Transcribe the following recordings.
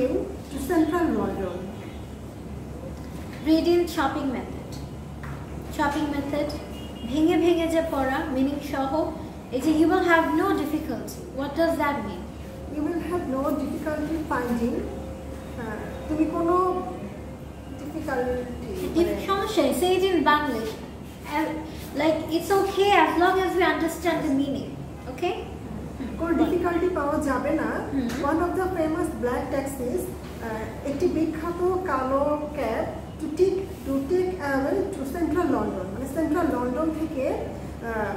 came to central London. read in shopping method shopping method ভেঙে ভেঙে যে পড়া মিনিং সহ এই যে you will have no difficulty what does that mean You will have no difficulty finding. Uh, তুমি কোনো difficulty Dif- সমস্যা নেই say it in English And, like it's okay as long as we understand the meaning okay কোনো difficulty পাওয়া যাবে না হুম। One of the famous black taxis একটি বিখ্যাত কালো cab to take to take away to central London মানে central London থেকে আহ,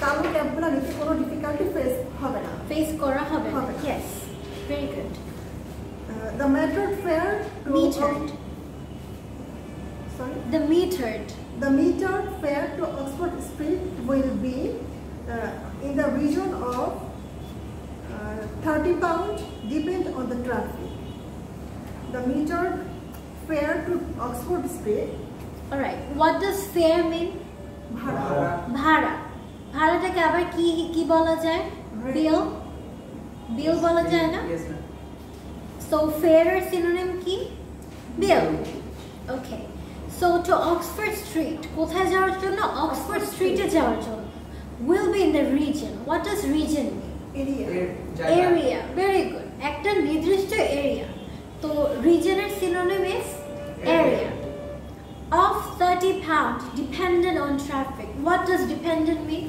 কালো ক্যাবগুলো নিতে কোনো ডিফিকাল্টি ফেস হবে না face করা হবে হবে না। yes very good the metro fare metered sorry the metered The meter fare to Oxford Street will be uh, in the region of uh, 30 pound depend on the traffic. The meter fare to Oxford Street all right what does fare mean ভাড়া ভাড়া ভাড়াটাকে আবার কি কি বলা যায় Rate. বিল বিল বলা যায় না Yes, ma'am. সো ফেয়ার এর সিনোনিম কি bill okay so to Oxford street কোথায় যাওয়ার জন্য অক্সফোর্ড স্ট্রিটে যাওয়ার জন্য Will be in the region what does region mean area. এর জায়গা। এরিয়া ভেরি গুড একটা নির্দিষ্ট এরিয়া তো রিজনের synonym is area of thirty pound dependent on traffic what does dependent mean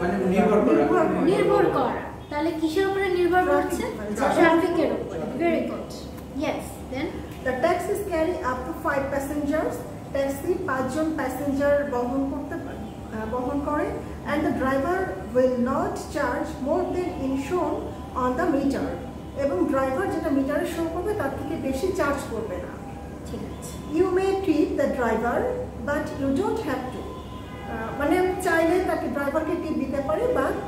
মানে নির্ভর করা নির্ভর করা। নির্ভর করা তাহলে কিসের উপরে নির্ভর করছে Traffic. ট্রাফিকের উপরে very good yes then The taxis carry up to five passengers. Taxi পাঁচজন প্যাসেঞ্জার বহন করতে পারে আহ, বহন করে And the driver will not charge more than in shown on the meter. এবং ড্রাইভার যেটা মিটারে শো করবে তার থেকে বেশি চার্জ করবে না। ঠিক আছে। You may tip the driver but you don't have to মানে চাইলে তাকে ড্রাইভারকে টিপ দিতে পারে বাট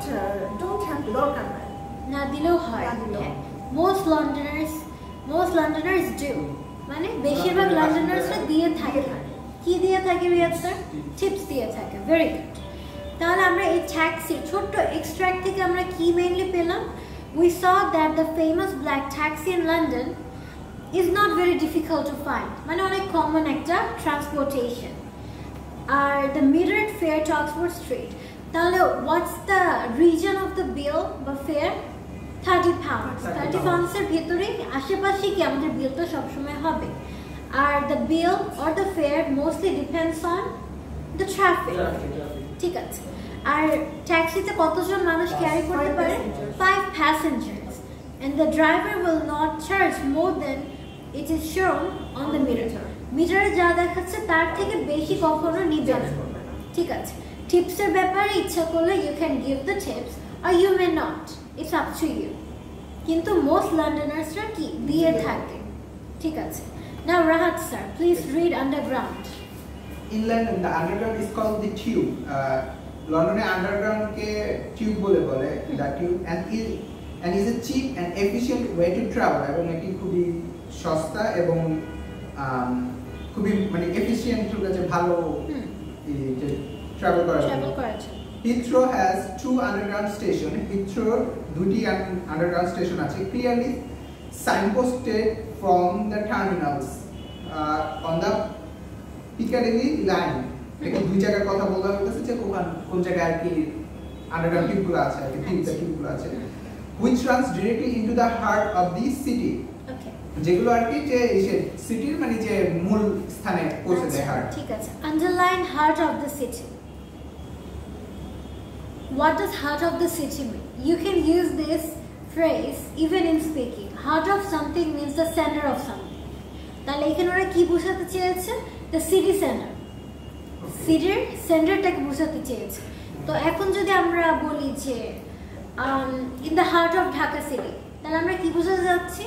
ডোন্ট হ্যাভ টু দরকার নাই। না দিলেও হয়। Most Londoners most Londoners do মানে বেশিরভাগ লন্ডনার্সরা দিয়ে থাকে। কি দিয়ে থাকে স্যার টিপস দিয়ে থাকে। ভেরি গুড তাহলে আমরা এই ট্যাক্সি ছোট্ট এক্সট্রাক্ট থেকে আমরা কি মেইনলি পেলাম? We saw that the famous black taxi in London is not very difficult to find মানে অনেক কমন একটা transportation R the metered fare to Oxford Street তাহলে what's the reason of the bill বা fare thirty pounds 30 thirty pounds। পাউন্ডসের ভেতরে আশেপাশে কি আমাদের বিলটা সবসময় হবে? আর the bill or the fare mostly depends on the traffic. ঠিক আছে। আর ট্যাক্সিতে কতজন মানুষ ক্যারি করতে পারে? Five passengers and the driver will not charge more than it is shown on the meter. মিটারে যা দেখাচ্ছে তার থেকে বেশি কখনো নিবে চার্জ না। ঠিক আছে। টিপসের ব্যাপারে ইচ্ছা করলে you can give the tips R you may not it's up to you কিন্তু মোস্ট লন্ডনার্সরা কি? দিয়ে থাকে। ঠিক আছে। Now Rahat sir please read underground In London, the underground is called the tube. Uh, লন্ডনে আন্ডারগ্রাউন্ডকে টিউব বলে বলে the tube and is and is a cheap and efficient way to travel এবং এটি খুবই সস্তা এবং um, খুবই মানে এফিশিয়েন্ট যে ভালো ট্রাভেল জন্য। Heathrow has two underground station হিথ্রোর দুটি আন্ডারগ্রাউন্ড স্টেশন আছে। Clearly signposted from the terminals on the Piccadilly line দুই জায়গার কথা বলা হইতেছে যে কোন কোন জায়গায় আর কি আন্ডারগ্রাউন্ড টিউবগুলো আছে আর কি টিউবগুলো আছে which runs directly into the heart of the city যেগুলো আর কি যে সিটির মানে যে মূল স্থানে পৌঁছে দেয় হার্ট ঠিক আছে underline heart of the city What does heart of the city mean? You can use this phrase even in speaking. Heart of something means the center of something. তাহলে এখানে ওরা কি বোঝাতে চেয়েছে দ্য সিটি সেন্টার সিটির সেন্টারটাকে বোঝাতে চেয়েছে। তো এখন যদি আমরা বলি যে in the heart of Dhaka city তাহলে আমরা কি বোঝাতে যাচ্ছি?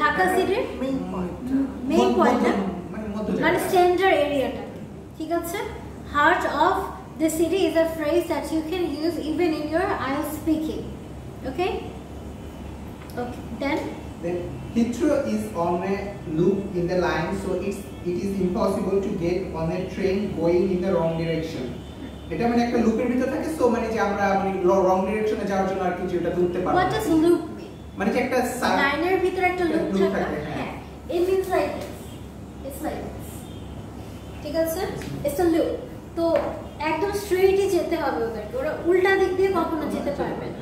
ঢাকা সিটির মেইন পয়েন্ট মেইন পয়েন্ট না মানে মানে সেন্টার এরিয়াটা ঠিক আছে? Heart of the city is a phrase that you can use even in your I speaking okay okay then Then Heathrow is on a loop in the line, so it's it is impossible to get on a train going in the wrong direction. এটা মানে একটা লুপের ভিতর থাকে so মানে যে আমরা মানে রং ডিরেকশনে যাওয়ার জন্য আর কিছু এটা ধরতে পারবো হোয়াট না। ডাজ লুপ মিন মানে যে একটা সার্ক- লাইনের ভিতরে একটা loop থাকা থাকে, হ্যাঁ। হ্যাঁ it means like this it's like this ঠিক আছে it's a loop তো একদম স্ট্রেটই যেতে হবে ওদেরকে ওরা উল্টা দিক দিয়ে কখনো যেতে পারবে না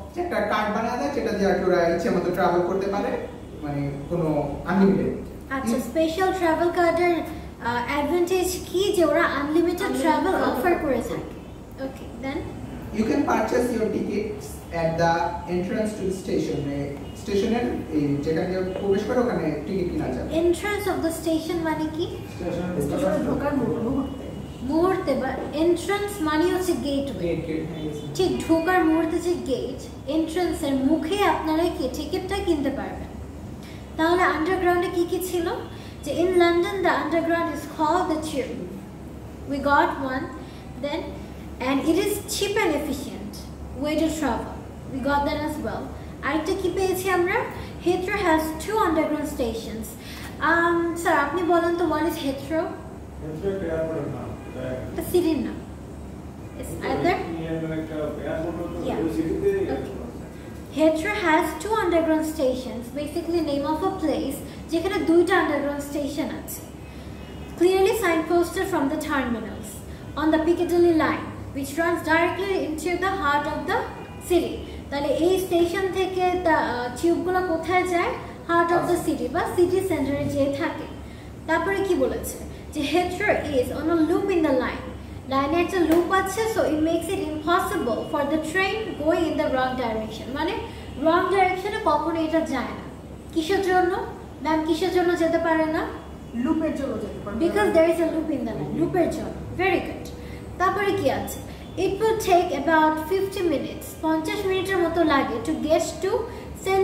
একটা কার্ড বানায় দেয় যেটা দিয়ে আর কি ওরা ইচ্ছে মতো ট্রাভেল করতে পারে মানে কোনো আনলিমিটেড আচ্ছা স্পেশাল ট্রাভেল কার্ডের অ্যাডভান্টেজ কি যে ওরা আনলিমিটেড ট্রাভেল অফার করে থাকে okay then You can purchase your tickets at the entrance to the station. স্টেশনের এই যেখানে দিয়ে প্রবেশ করে ওখানে টিকিট কিনা যাবে এন্ট্রান্স অফ দ্য স্টেশন মানে কি স্টেশনে ঢোকার মুহূর্তে মুহূর্তে বা এন্ট্রান্স মানে হচ্ছে গেটওয়ে ঠিক ঢোকার মুহূর্তে যে গেট এন্ট্রান্সের মুখে আপনারা কি টিকিটটা কিনতে পারবেন? তাহলে আন্ডারগ্রাউন্ডে কি কি ছিল? যে in London the underground is call the tube we got one then and it is cheap and efficient way to travel we got that as well আরেকটা কি পেয়েছি আমরা? Heathrow has two underground stations sir আপনি বলেন তো what is হেথ্রো একটা সিটির নাম It's either Heathrow has two underground stations, basically name of a place যেখানে দুইটা underground station আছে. Clearly signposted from the terminals on the Piccadilly line, which runs directly into the heart of the city. তাহলে এই station থেকে টিউবগুলো কোথায় যায় heart of the city বা সিটি সেন্টারে যেয়ে থাকে তারপরে কি বলেছে যে Heathrow is on a loop in the line লাইনে একটা লুপ আছে so it makes it impossible for the train going in the wrong direction মানে রং ডাইরেকশনে কখনো এটা যায় না। কিসের জন্য? ম্যাম কিসের জন্য যেতে পারে না? লুপের জন্য যেতে পারবে because there is a loop in the line লুপের জন্য। ভেরি গুড তারপরে কি আছে? It will take about fifty minutes পঞ্চাশ মিনিটের মতো লাগে টু গেট টু লন্ডন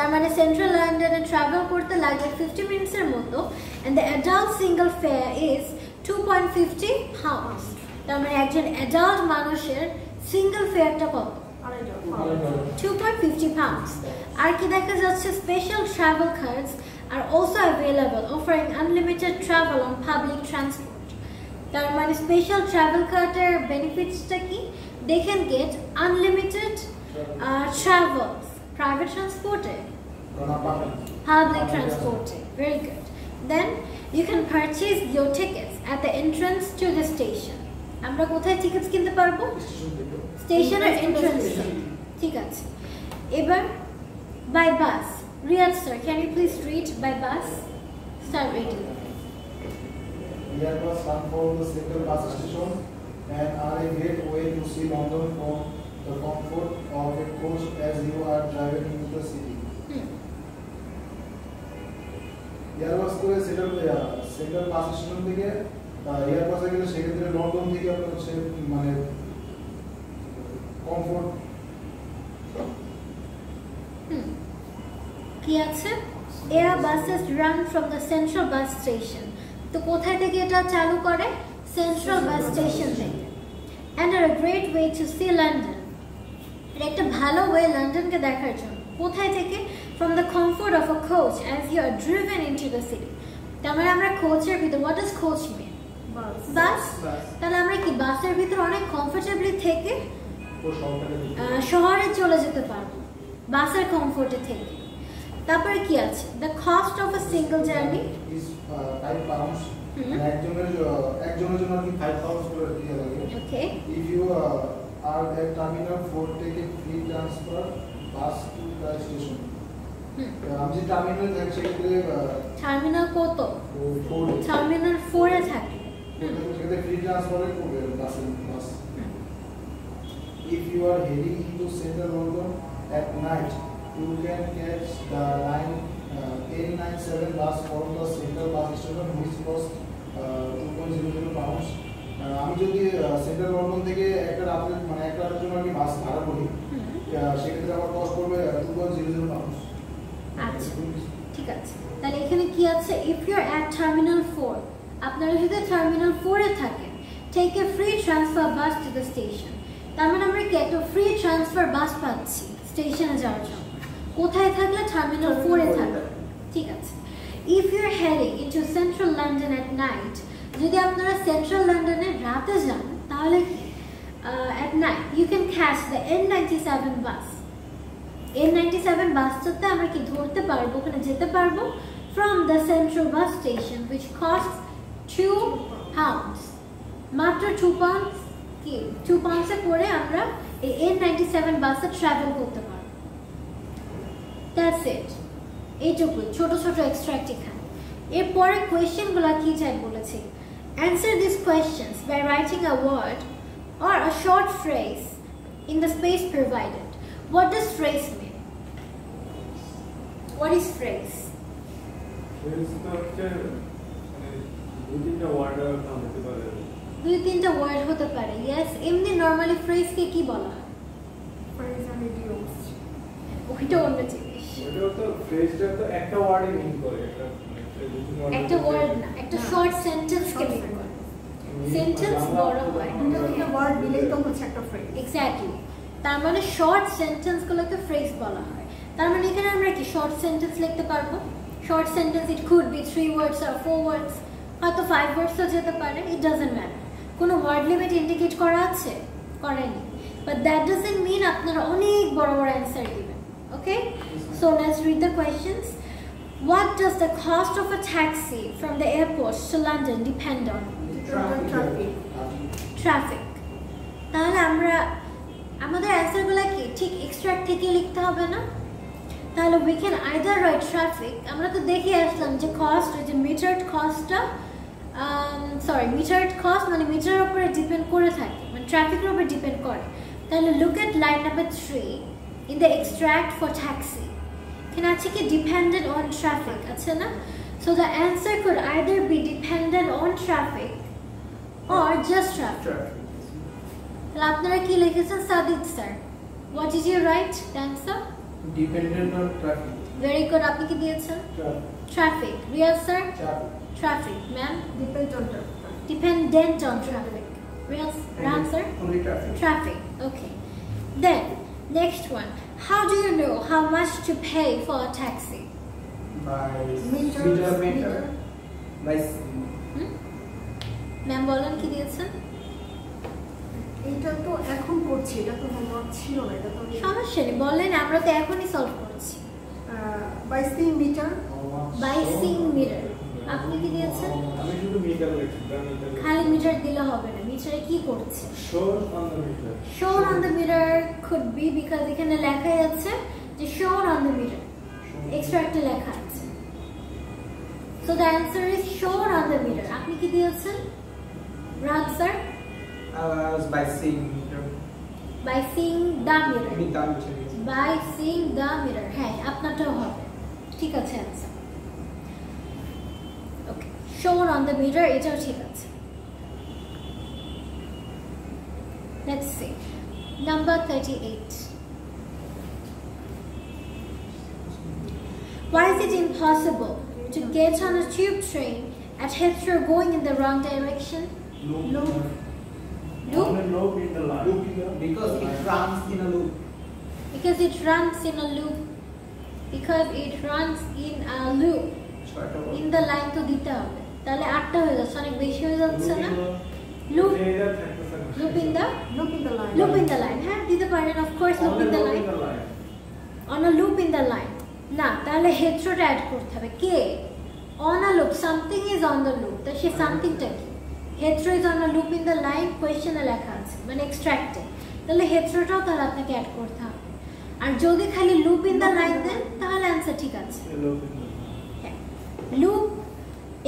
তার মানে সেন্ট্রাল লন্ডনে ট্রাভেল করতে লাগে ফিফটি মিনিটসের মতো and the adult single fare is two point fifty pounds তার মানে একজন অ্যাডাল্ট মানুষের সিঙ্গেল ফেয়ারটা কত? টু পয়েন্ট ফিফটি আর কি দেখা যাচ্ছে special travel cards are also available offering unlimited travel on public transport তার মানে স্পেশাল ট্রাভেল কার্ডের বেনিফিটসটা কি? They can get unlimited travels private ট্রান্সপোর্টে public transporting. Very good. Then you can purchase your tickets at the entrance to the station. আমরা কোথায় tickets কিনতে পারবো স্টেশনের এন্ট্রান্স ঠিক আছে এবার by bus Riyaz sir can you please read by bus star reading Here was come from the central bus station and are a great way to see London from the comfort of a coach as you are driving into the city. Air bus করে central central bus station থেকে এয়ারবাসে গেলে সেক্ষেত্রে London থেকে আপনার হচ্ছে মানে comfort কি আছে air buses run from the central bus station তো কোথায় থেকে এটা চালু করে সেন্ট্রাল বাস স্টেশন থেকে and are great way to see London এটা একটা ভালো ওয়ে লন্ডনকে দেখার জন্য। কোথায় থেকে? From the comfort of a coach as you are driven into the city তার মানে আমরা কোচের ভিতর what is coach mean bus. তাহলে আমরা কি বাসের ভিতর অনেক কমফোর্টেবলি থেকে শহরে চলে যেতে পারব। বাসের কমফোর্টে থেকে। তারপরে কি আছে? The cost of a single journey is five pounds একজনের একজনের জন্য আর কি করে দিয়ে লাগে ওকে If you আর টার্মিনাল ফোর থেকে free transfer bus to the station আমি টার্মিনাল দেখছি যে টার্মিনাল কত? টার্মিনাল ফোর থাকে। সেটা ফ্রি ট্রান্সফার করবে bus bus if you are heading to central London at night you can catch the line N nine seven bus for the central bus station which cost two point zero zero pounds আমি যদি central London থেকে একটা রাতের মানে একটা রাতের জন্য আমি বাস ভাড়া করি সেক্ষেত্রে আমার কস্ট পড়বে two point zero zero pounds আচ্ছা। ঠিক আছে। তাহলে এখানে কি আছে? If your at terminal four আপনারা যদি টার্মিনাল ফোরে থাকেন take a free transfer bus to the station তার মানে আমরা কি একটা ফ্রি ট্রান্সফার বাস পাচ্ছি স্টেশনে যাওয়ার জন্য। কোথায় থাকলে টার্মিনাল ফোরে থাকবে? ঠিক আছে। If your heading into central London at night যদি আপনারা সেন্ট্রাল লন্ডনে রাতে যান, তাহলে at night you can catch the N ninety seven bus N ninety seven বাসটাতে আমরা কি ধরতে পারব? ওখানে যেতে পারব from the central bus station which cost two pounds মাত্র টু পাউন্ডস কি? টু পাউন্ডসে করে আমরা এই এন নাইনটি সেভেন বাসে ট্রাভেল করতে পারব। দ্যাটস ইট এইটুকু ছোট ছোট এক্সট্রাক্ট এখানে এরপরে কোয়েশ্চেনগুলো কি চাই বলেছি? Answer this questions by writing a word or a short phrase in the space provided. What does phrase mean? What is phrase? ফ্রেন্ডসটা হচ্ছে মানে দু তিনটা ওয়ার্ড হতে পারে দুই তিনটা ওয়ার্ড হতে পারে ইয়েস এমনি নর্মালি ফ্রেজকে কি বলা হয় Phrase and idioms. ওইটা অন্য জিনিস ওটা তো ফ্রেজটা তো একটা ওয়ার্ডে মিন করে একটা একটা দু তিন word একটা হতে ওয়ার্ড পারে। না একটা না। শর্ট সেন্টেন্সকে Short মিন sentence. করে আমি sentence বাংলা বড় হয়। দুটো তিনটে word মিলেই তো হচ্ছে একটা phrase. এক্স্যাক্টলি তার মানে শর্ট সেন্টেন্সগুলোকে ফ্রেজ বলা হয় তার মানে এখানে আমরা কি শর্ট সেন্টেন্স লিখতে পারবো short sentence it could be three words R four words হয়তো ফাইভ ওয়ার্ডসও যেতে পারে ইট ডাজেন্ট ম্যাটার কোনো ওয়ার্ড লিমিট ইন্ডিকেট করা আছে করেনি বাট দ্যাট ডাজেন্ট মিন আপনারা অনেক বড় বড় অ্যান্সার দিবেন okay so let's read the questions What does the cost of a taxi from the airport to London depend on? Traffic. Traffic. Traffic তাহলে আমরা আমাদের অ্যান্সারগুলো কি ঠিক এক্সট্রাক্ট থেকে লিখতে হবে না তাহলে we can either write traffic আমরা তো দেখে আসলাম যে কস্ট ওই যে মিটার্ড কস্টটা সরি মিটার্ড কস্ট মানে মিটারের উপরে ডিপেন্ড করে থাকে মানে ট্রাফিকের উপরে ডিপেন্ড করে তাহলে look at line number three in the extract for taxi এখানে আছে কি ডিপেন্ডেন্ট অন ট্রাফিক আছে না so the answer could either be dependent on traffic or just traffic. Traffic. তাহলে আপনারা কি লিখেছেন Sadid sir what is your right answer Dependent on traffic. Very good আপনি কি দিয়েছেন Traffic. Traffic Riyaz sir Traffic. Traffic ma'am Depends on traffic. Dependent on traffic Riyaz run sir Only traffic. traffic okay then next one How do you know how much to pay for a taxi? By Meter, meter, meter. meter. By ma'am বলেন কি দিয়েছেন? এটা তো এখন করছি এটা তো homework ছিল না এটা তো সমস্যা নেই বলেন আমরা তো এখনই সলভ করছি। By see meter by sing meter আপনি কি দিয়েছেন? আমি শুধু মিটার লিখছি খালি মিটার দিলে হবে না মিটারে কি করছে shown on the meter shown on the mirror could be because এখানে লেখাই আছে যে shown on the mirror extract এ লেখা আছে so the answer is shown on the mirror আপনি কি দিয়েছেন Raj sir I was by seeing meter. by seeing the mirror the by seeing the mirror হ্যাঁ আপনারটাও হবে ঠিক আছে answer okay shown on the mirror এটাও ঠিক আছে let's see number 38 Why is it impossible to get on a tube train at Heathrow going in the wrong direction? loop Loop? On a loop in the line Loop in the- Because it runs in a loop. Because it runs in a loop. Because it runs in a loop. Short of In the line তো দিতে হবে তাহলে আটটা হয়ে যাচ্ছে অনেক বেশি হয়ে যাচ্ছে না loop Loop. Loop in the look in the line loop in the line হ্যাঁ দিতে পারেন of course loop On a in the loop line in the line on a loop in the line না তাহলে হেড্রোটা add করতে হবে কে on a loop something is on the loop তা সে সামথিংটা কি Heathrow is on a loop in the line কোয়েশ্চেনে লেখা আছে মানে এক্সট্রাক্টে তাহলে হেড্রোটাও তাহলে আপনাকে অ্যাড করতে হবে আর যদি খালি loop in the line then তাহলে অ্যান্সার ঠিক আছে A loop in the line loop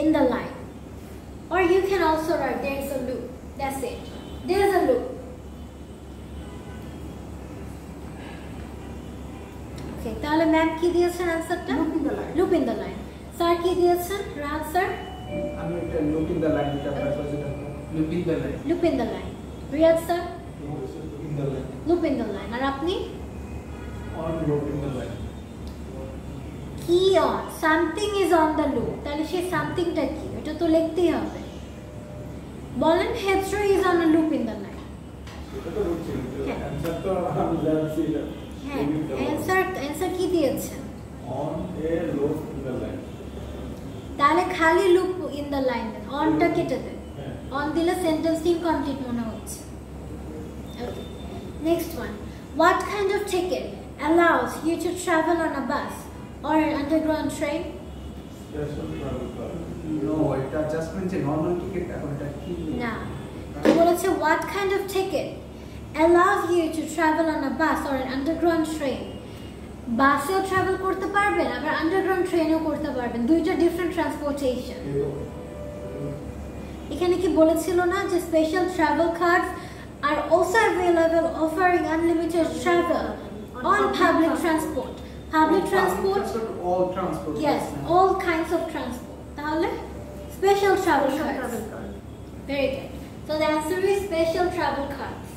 in the line or you can also write there is a loop that's it there is a loop okay তাহলে ma'am কি দিয়েছেন অ্যান্সারটা look in the line loop in the line sir কি দিয়েছেন Raj sir আমি একটা loop in the line এটা apply করেছিলাম। Loop in the line. Loop in the line Riyaz sir In the line. Loop in the line আর আপনি on loop in the line কি on something is on the loop তাহলে সেই সামথিংটা কি এটা তো লিখতেই হবে বলেন Heathrow is on a loop in the night এটা তো বুঝছি কিন্তু হ্যাঁ। অ্যান্সার তো আমি জানছি না হ্যাঁ অ্যান্সার অ্যান্সার কি দিয়েছেন on a load in the line তাহলে খালি লুপ ইন দ্য লাইন দেন অনটা কেটে দেন হ্যাঁ অন দিলে সেন্টেন্সটি ইনকমপ্লিট মনে হচ্ছে okay next one what kind of ticket allows you to travel on a bus or an underground train special travel card no এটা just মানে নর্মাল টিকিট এখন এটা what kind of ticket allows you to travel on a bus or an underground train. বাসেও travel করতে পারবেন, আবার underground ট্রেনেও করতে পারবেন। দুইটা ডিফারেন্ট ট্রান্সপোর্টেশন এখানে কি বলেছিল না যে special travel cards are also available offering unlimited travel on public transport Public transport all transport yes all kinds of transport তাহলে special travel Special cards travel card. Very good. So the answer is special travel cards.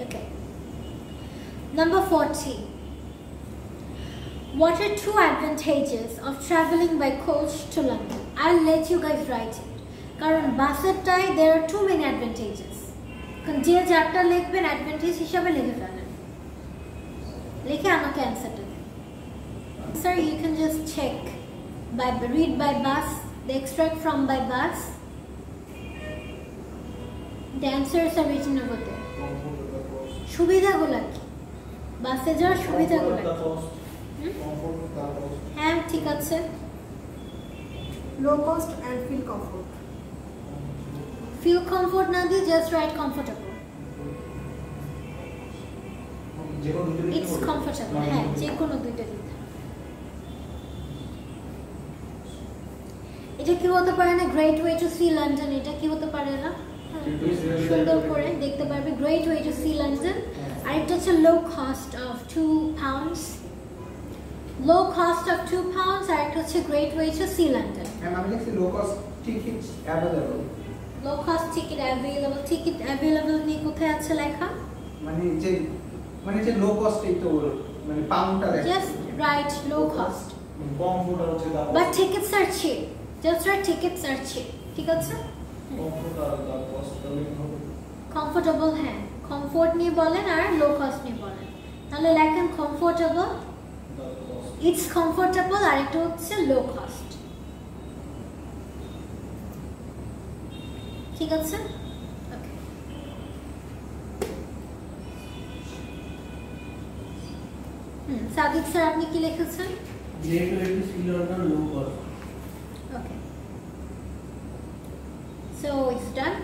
Okay. Number 14. What are two advantages of traveling by coach to London? I'll let you guys write it. কারণ বাসের টাই there are too many advantages. কারণ যে যারটা লিখবেন advantage হিসাবে লিখে ফেলেন লিখে আমাকে অ্যান্সারটা দেন। Sir you can just check by read by bus the extract from by bus answers are written over there সুবিধাগুলো কি? বাসে যাওয়ার সুবিধাগুলো? হ্যাঁ ঠিক আছে। Low cost and feel comfort. Feel comfort না দিয়ে just write comfortable it's comfortable হ্যাঁ যে কোনো দুইটা হবে। এটা কি হতে পারে না? Great way to see London এটা কি হতে পারে না? হ্যাঁ, সুন্দর করে দেখতে পারবে। Great way to see London আরেকটা হচ্ছে low cost of two pounds low cost of two pounds আরেকটা হচ্ছে great way to see London আমি লিখছি low cost tickets available low cost ticket available ticket available নিয়ে কোথায় আছে লেখা? মানে যে মানে যে লো কস্ট এই তো মানে পাউন্ডটা জাস্ট রাইট লো কস্ট হচ্ছে but tickets are cheap just right cheap ঠিক আছে? কমফোর্টেবল হ্যাঁ। কমফোর্ট নিয়ে বলেন আর লো কস্ট নিয়ে বলেন। তাহলে লেখেন কমফোর্টেবল ইটস কমফোর্টেবল আর একটা হচ্ছে লো কস্ট ঠিক আছে ওকে হুম সাদিক স্যার আপনি কি লিখেছেন Great way to see London low cost. Okay. So it's done.